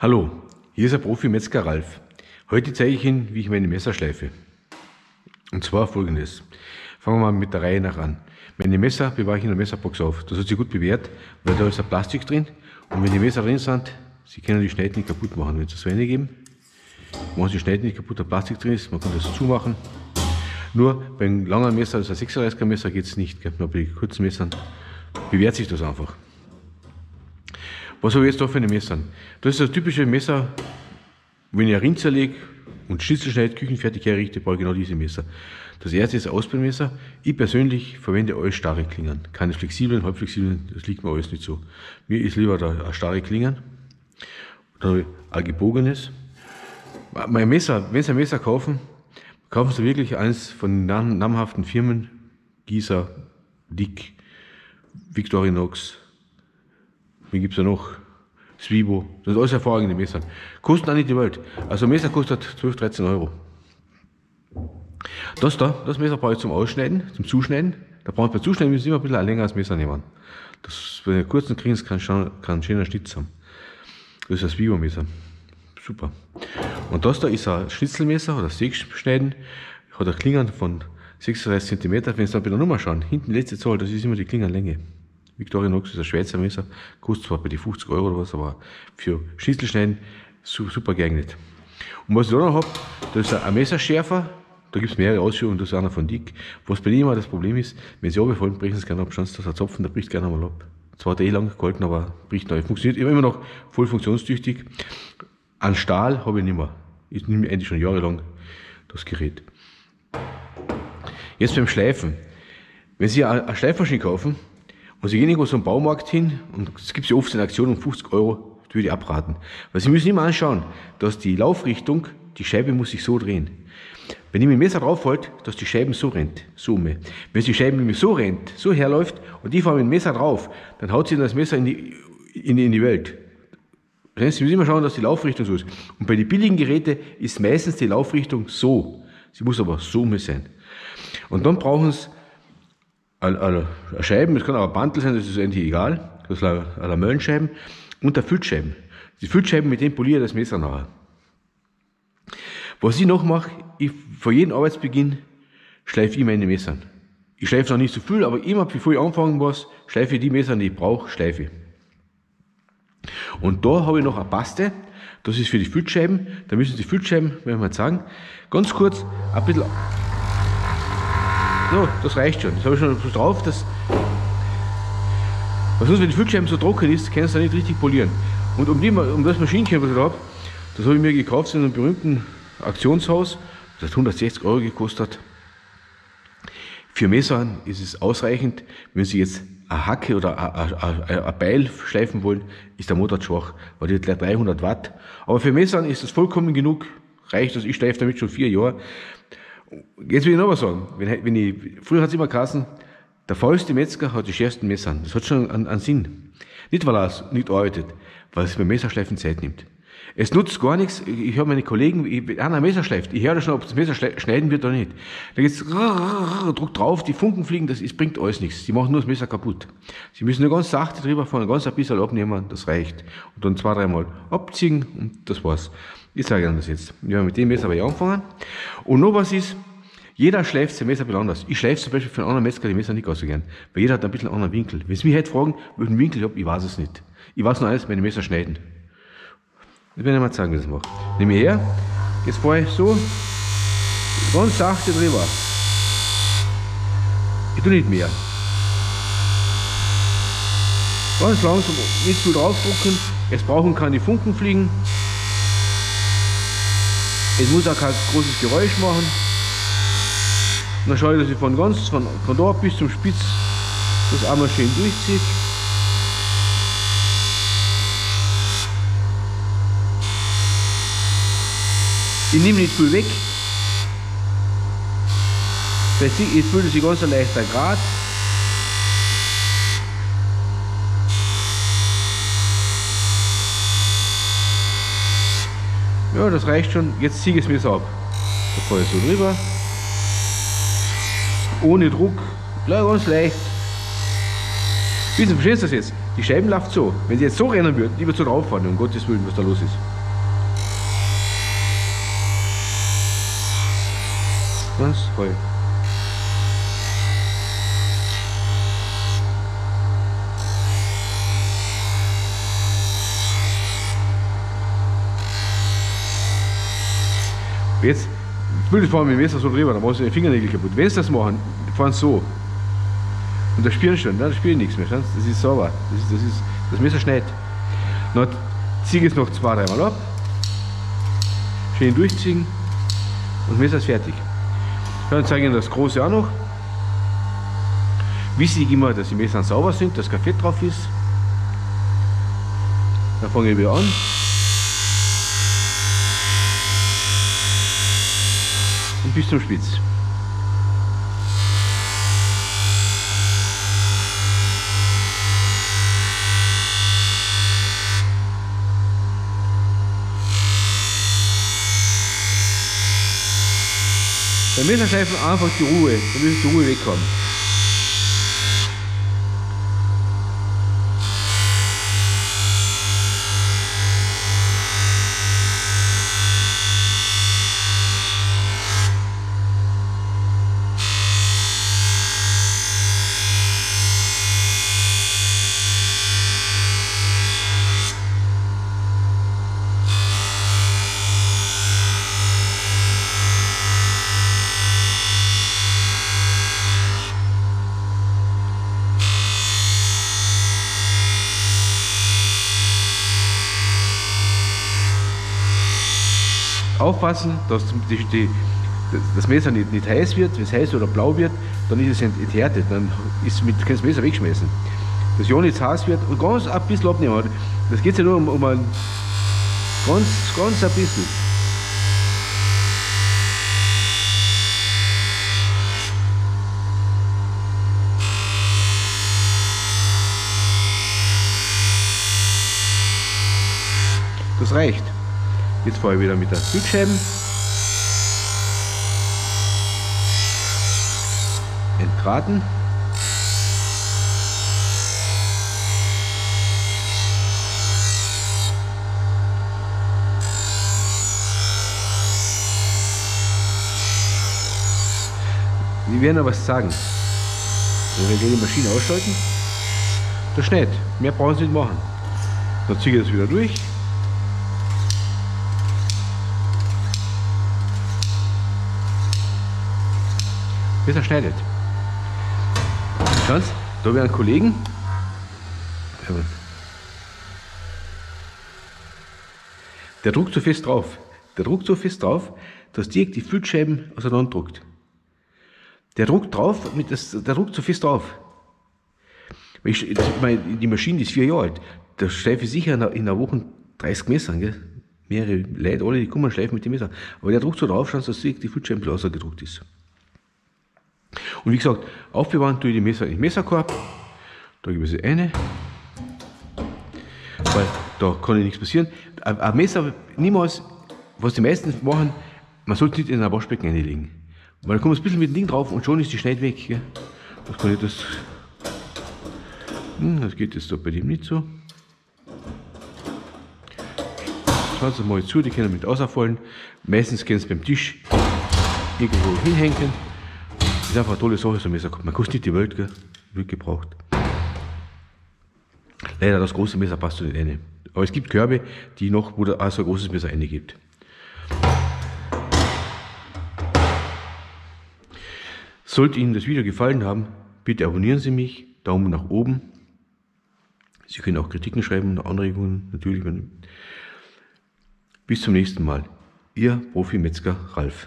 Hallo, hier ist der Profi-Metzger Ralf. Heute zeige ich Ihnen, wie ich meine Messer schleife. Und zwar folgendes. Fangen wir mal mit der Reihe nach an. Meine Messer bewahre ich in der Messerbox auf. Das hat sich gut bewährt, weil da ist ein Plastik drin. Und wenn die Messer drin sind, Sie können die Schneiden nicht kaputt machen. Wenn Sie das Weine geben, machen Sie die Schneiden nicht kaputt, der Plastik drin ist, man kann das zumachen. Nur beim langen Messer, also ein 36er Messer, geht es nicht. Nur bei kurzen Messern bewährt sich das einfach. Was habe ich jetzt da für eine Messer? Das ist das typische Messer, wenn ich ein Rind zerlege und Schnitzel schneide, küchenfertig herrichte, brauche ich genau diese Messer. Das erste ist Ausbildmesser. Ich persönlich verwende alles starre Klingen. Keine flexiblen, halbflexiblen, das liegt mir alles nicht so. Mir ist lieber da eine starre Klingen. Dann habe ich ein gebogenes. Mein Messer, wenn Sie ein Messer kaufen, kaufen Sie wirklich eines von namhaften Firmen. Gießer, Dick, Victorinox, wie gibt es da noch? Swibo. Das sind alles hervorragende Messer. Kosten auch nicht die Welt. Also ein Messer kostet 12, 13 Euro. Das da, das Messer brauche ich zum Ausschneiden, zum Zuschneiden. Da brauche ich bei Zuschneiden müssen immer ein bisschen länger als Messer nehmen. Das, wenn ihr kurzen kriegen, kann, kann ein schöner Schnitz haben. Das ist das Swibo-Messer. Super. Und das da ist ein Schnitzelmesser oder Sägschneiden. Hat eine Klingen von 36 cm. Wenn Sie dann bei der Nummer schauen, hinten letzte Zahl, das ist immer die Klingenlänge. Victorinox ist ein Schweizer Messer, kostet zwar bei die 50 Euro oder was, aber für Schnitzelschneiden super geeignet. Und was ich da noch habe, das ist ein Messerschärfer, da gibt es mehrere Ausführungen, das ist einer von Dick. Was bei dem immer das Problem ist, wenn sie runterfallen, brechen sie gerne ab, sonst das ein Zopfen, der bricht gerne einmal ab. Zwar hat er eh lang gehalten, aber bricht neu. Funktioniert immer noch voll funktionstüchtig. An Stahl habe ich nicht mehr. Ich nehme eigentlich schon jahrelang das Gerät. Jetzt beim Schleifen. Wenn Sie eine Schleifmaschine kaufen, und Sie gehen irgendwo einen Baumarkt hin und es gibt ja oft eine Aktion um 50 Euro, würde ich abraten. Weil Sie müssen immer anschauen, dass die Laufrichtung, die Scheibe muss sich so drehen. Wenn ich mit dem Messer drauf halte, dass die Scheibe so rennt, so um. Wenn die Scheibe nämlich so rennt, so herläuft und ich fahre mit dem Messer drauf, dann haut sie das Messer in die, in, in die Welt. Sie müssen immer schauen, dass die Laufrichtung so ist. Und bei den billigen Geräten ist meistens die Laufrichtung so. Sie muss aber so sein. Und dann brauchen Sie eine Scheiben, es kann auch ein Bandel sein, das ist eigentlich egal, das sind Lamellenscheiben und der Füllscheiben. Die Füllscheiben, mit denen poliere ich das Messer nachher. Was ich noch mache, ich, vor jedem Arbeitsbeginn schleife ich meine Messer. Ich schleife noch nicht so viel, aber immer bevor ich anfangen muss, schleife ich die Messer, die ich brauche, schleife. Und da habe ich noch eine Paste, das ist für die Füllscheiben. Da müssen die Füllscheiben, wenn wir mal sagen, ganz kurz ein bisschen so, das reicht schon. Das habe ich schon drauf. Dass was ist, wenn die Füllscheibe so trocken ist, kannst du nicht richtig polieren. Und um, die, um das Maschinchen, was ich habe, das habe ich mir gekauft in einem berühmten Aktionshaus. Das hat 160 Euro gekostet. Für Messer ist es ausreichend. Wenn Sie jetzt eine Hacke oder ein Beil schleifen wollen, ist der Motor schwach, weil die hat gleich 300 Watt. Aber für Messern ist das vollkommen genug. Reicht das. Ich schleife damit schon vier Jahre. Jetzt will ich noch was sagen. Wenn, wenn ich, früher hat es immer geheißen, der faulste Metzger hat die schärfsten Messer. Das hat schon einen, einen Sinn. Nicht, weil er es nicht arbeitet, weil es beim Messerschleifen Zeit nimmt. Es nutzt gar nichts. Ich höre meine Kollegen, wenn einer ein Messer schleift, ich höre schon, ob das Messer schneiden wird oder nicht. Da geht's Druck drauf, die Funken fliegen, das ist, bringt alles nichts. Sie machen nur das Messer kaputt. Sie müssen nur ganz sachte drüber fahren, ganz ein bisschen abnehmen, das reicht. Und dann zwei, dreimal abziehen und das war's. Ich sage Ihnen das jetzt. Ja, mit dem Messer habe ich angefangen. Und noch was ist, jeder schleift sein Messer ein bisschen anders. Ich schleife zum Beispiel für einen anderen Metzger die Messer nicht ganz so gern, weil jeder hat ein bisschen einen anderen Winkel. Wenn Sie mich heute fragen, welchen Winkel ich habe, ich weiß es nicht. Ich weiß nur eines, meine Messer schneiden. Ich werde mal zeigen, wie ich das mache. Nehme ich her, jetzt fahre ich so, ganz sachte drüber. Ich tue nicht mehr. Ganz langsam, nicht zu draufdrucken. Es brauchen keine Funken fliegen. Es muss auch kein großes Geräusch machen. Und dann schaue ich, dass ich von ganz, von, von dort bis zum Spitz das einmal schön durchziehe. Ich nehme nicht viel weg. Jetzt fühlt sich ganz ein leichter Grad. Ja, das reicht schon. Jetzt ziehe ich es mir so ab. Da fahre ich so drüber ohne Druck, ganz leicht. Wie du verstehst das jetzt? Die Scheiben läuft so. Wenn sie jetzt so rennen würden, die würde so drauf fahren, um Gottes Willen, was da los ist. Ganz toll. Jetzt, ich will das fahren mit dem Messer so drüber, dann machst du den Fingernägel kaputt. Wenn sie das machen, fahren sie so. Und da spüren schon, ne? da spüren nichts mehr. Das ist sauber. Das, ist, das, ist, das Messer schneidet. Dann ziehe ich es noch zwei, dreimal ab. Schön durchziehen. Und das Messer ist fertig. Dann zeige ich Ihnen das große auch noch. Wichtig immer, dass die Messer sauber sind, dass kein Fett drauf ist. Dann fange ich wieder an. Und bis zum Spitz. Beim Messerschleifen einfach die Ruhe, da müssen die Ruhe wegkommen. Aufpassen, dass die, die, das Messer nicht, nicht heiß wird. Wenn es heiß oder blau wird, dann ist es enthärtet. Dann ist mit, kannst du das Messer wegschmeißen. Dass ja nicht heiß wird und ganz ein bisschen abnehmen. Das geht ja nur um, um ein ganz, ganz ein bisschen. Das reicht. Jetzt fahre ich wieder mit der Rückscheiben. Entgraten. Wir werden aber was sagen. Wenn wir die Maschine ausschalten, das schneit. Mehr brauchen Sie nicht machen. Dann ziehe ich das wieder durch. Bis er schneidet. Schauen Sie, da wäre ein Kollegen. Der druckt so fest drauf. Der druckt so fest drauf, dass direkt die Füllscheiben auseinander druckt. Der druckt drauf, mit das, der druckt so fest drauf. Ich, das, meine, die Maschine ist vier Jahre alt. Da schleife ich sicher in einer, in einer Woche 30 Messer. Gell? Mehrere Leute, alle, die kommen, schleifen mit dem Messer. Aber der druckt so drauf, dass direkt die Füllscheiben gedruckt ist. Und wie gesagt, aufbewahren tue ich die Messer in den Messerkorb. Da gebe ich sie eine. Weil da kann nichts passieren. Ein Messer, niemals, was die meisten machen, man sollte nicht in ein Waschbecken reinlegen. Weil da kommt ein bisschen mit dem Ding drauf und schon ist die Schneid weg. Gell? Das kann ich das. Hm, das geht jetzt da bei dem nicht so. Schauen Sie mal zu, die können mit ausfallen. Meistens können Sie beim Tisch irgendwo hinhängen. Einfach eine tolle Sache, so Messer. Man kostet nicht die Welt, gell? Wird gebraucht. Leider, das große Messer passt nicht rein. Aber es gibt Körbe, die noch, wo da so ein großes Messer rein gibt. Sollte Ihnen das Video gefallen haben, bitte abonnieren Sie mich, Daumen nach oben. Sie können auch Kritiken schreiben Anregungen, natürlich. Bis zum nächsten Mal. Ihr Profi-Metzger Ralf.